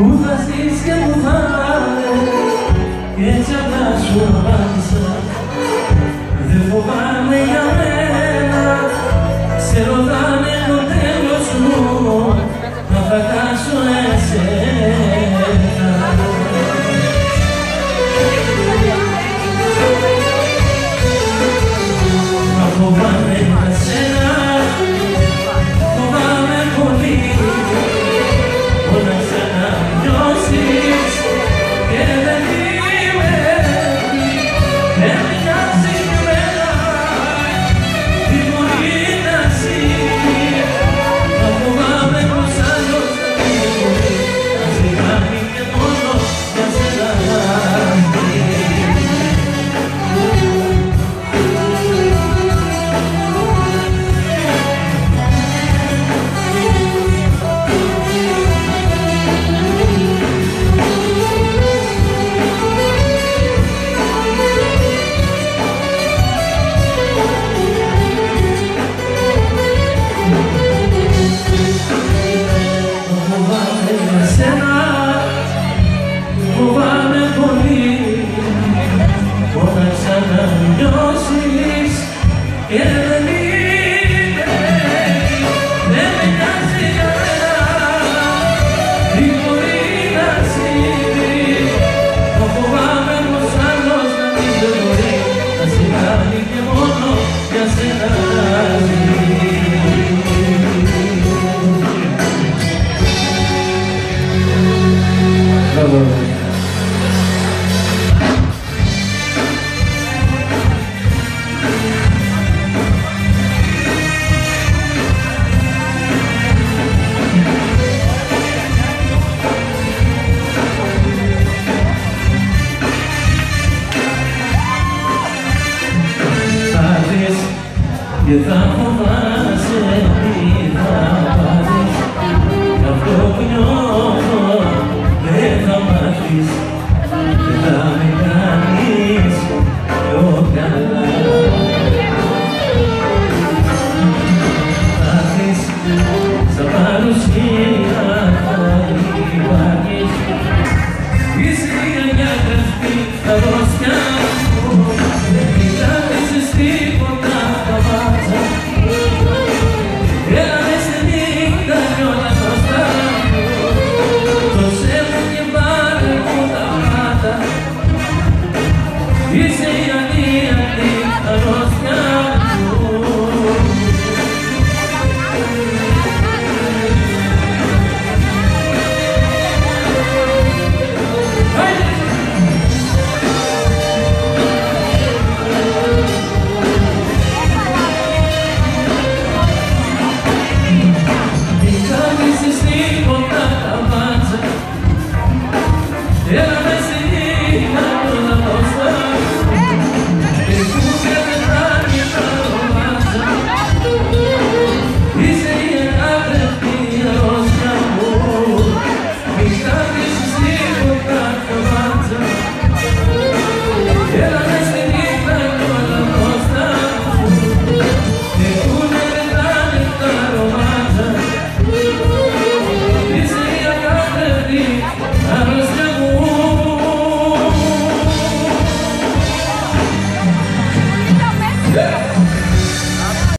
O Francisco é um και θα φοβάσαι τι θα πάρεις κι αυτό που νιώθω δεν θα μάθεις και θα με κάνεις πιο καλά Θα σαν παρουσία θα υπάρχεις Είσαι η γρανιά θα δώσεις